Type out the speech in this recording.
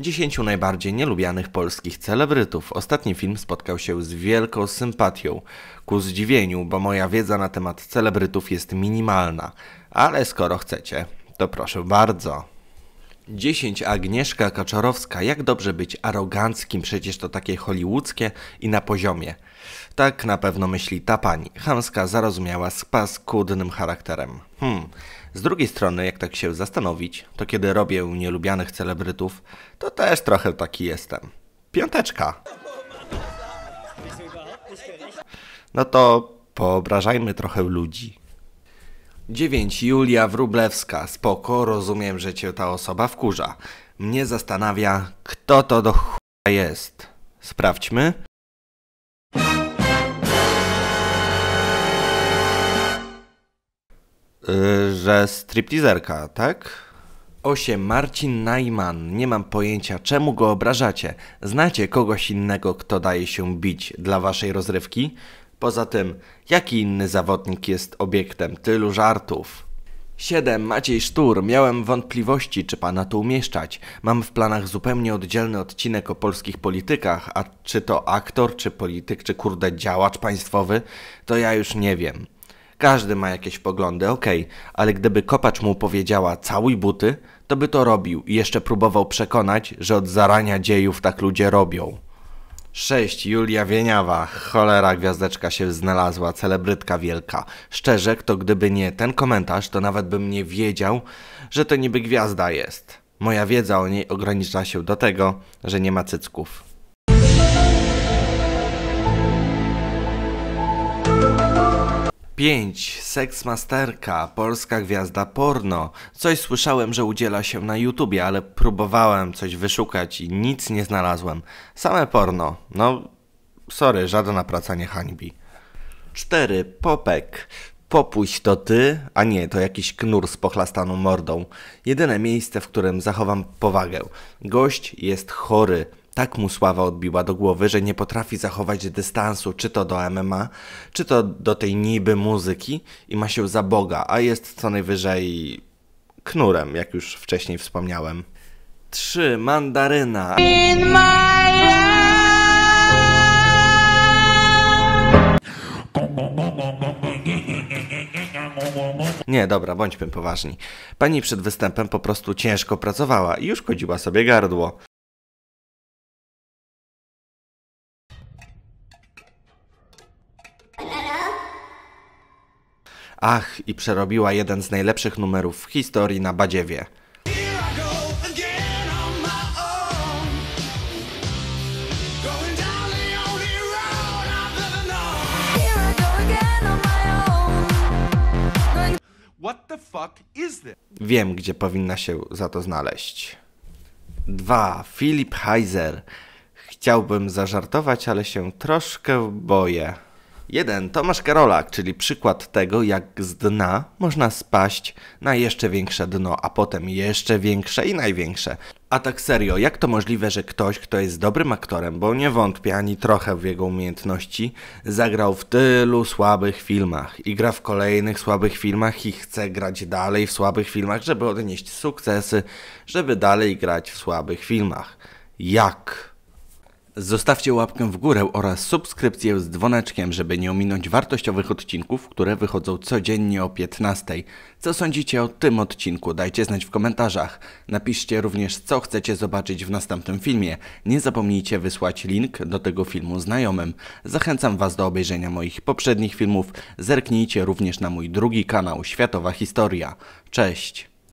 10 najbardziej nielubianych polskich celebrytów. Ostatni film spotkał się z wielką sympatią. Ku zdziwieniu, bo moja wiedza na temat celebrytów jest minimalna. Ale skoro chcecie, to proszę bardzo. 10 Agnieszka Kaczorowska. Jak dobrze być aroganckim, przecież to takie hollywoodzkie i na poziomie. Tak na pewno myśli ta pani. Chamska, zarozumiała, z paskudnym charakterem. Hmm. Z drugiej strony, jak tak się zastanowić, to kiedy robię nielubianych celebrytów, to też trochę taki jestem. Piąteczka. No to poobrażajmy trochę ludzi. 9. Julia Wrublewska. Spoko, rozumiem, że cię ta osoba wkurza. Mnie zastanawia, kto to do ch... jest. Sprawdźmy. Yy, że stripteaserka, tak? 8. Marcin Najman. Nie mam pojęcia, czemu go obrażacie. Znacie kogoś innego, kto daje się bić dla waszej rozrywki? Poza tym, jaki inny zawodnik jest obiektem tylu żartów? 7. Maciej Sztur. Miałem wątpliwości, czy pana tu umieszczać. Mam w planach zupełnie oddzielny odcinek o polskich politykach, a czy to aktor, czy polityk, czy kurde działacz państwowy, to ja już nie wiem. Każdy ma jakieś poglądy, okej, okay, ale gdyby kopacz mu powiedziała całuj buty, to by to robił i jeszcze próbował przekonać, że od zarania dziejów tak ludzie robią. 6. Julia Wieniawa. Cholera, gwiazdeczka się znalazła, celebrytka wielka. Szczerze, kto gdyby nie ten komentarz, to nawet bym nie wiedział, że to niby gwiazda jest. Moja wiedza o niej ogranicza się do tego, że nie ma cycków. 5. Seksmasterka, polska gwiazda porno. Coś słyszałem, że udziela się na YouTubie, ale próbowałem coś wyszukać i nic nie znalazłem. Same porno. No, sorry, żadna praca nie hańbi. 4. Popek. Popuść to ty, a nie, to jakiś knur z pochlastaną mordą. Jedyne miejsce, w którym zachowam powagę. Gość jest chory. Tak mu sława odbiła do głowy, że nie potrafi zachować dystansu czy to do MMA, czy to do tej niby muzyki i ma się za Boga, a jest co najwyżej knurem, jak już wcześniej wspomniałem. 3. Mandaryna. Nie, dobra, bądźmy poważni. Pani przed występem po prostu ciężko pracowała i już kodziła sobie gardło. Ach, i przerobiła jeden z najlepszych numerów w historii na badziewie. Wiem, gdzie powinna się za to znaleźć. 2. Philip Heiser. Chciałbym zażartować, ale się troszkę boję. 1. Tomasz Karolak, czyli przykład tego, jak z dna można spaść na jeszcze większe dno, a potem jeszcze większe i największe. A tak serio, jak to możliwe, że ktoś, kto jest dobrym aktorem, bo nie wątpię ani trochę w jego umiejętności, zagrał w tylu słabych filmach i gra w kolejnych słabych filmach i chce grać dalej w słabych filmach, żeby odnieść sukcesy, żeby dalej grać w słabych filmach. Jak? Zostawcie łapkę w górę oraz subskrypcję z dzwoneczkiem, żeby nie ominąć wartościowych odcinków, które wychodzą codziennie o 15. Co sądzicie o tym odcinku? Dajcie znać w komentarzach. Napiszcie również, co chcecie zobaczyć w następnym filmie. Nie zapomnijcie wysłać link do tego filmu znajomym. Zachęcam Was do obejrzenia moich poprzednich filmów. Zerknijcie również na mój drugi kanał Światowa Historia. Cześć!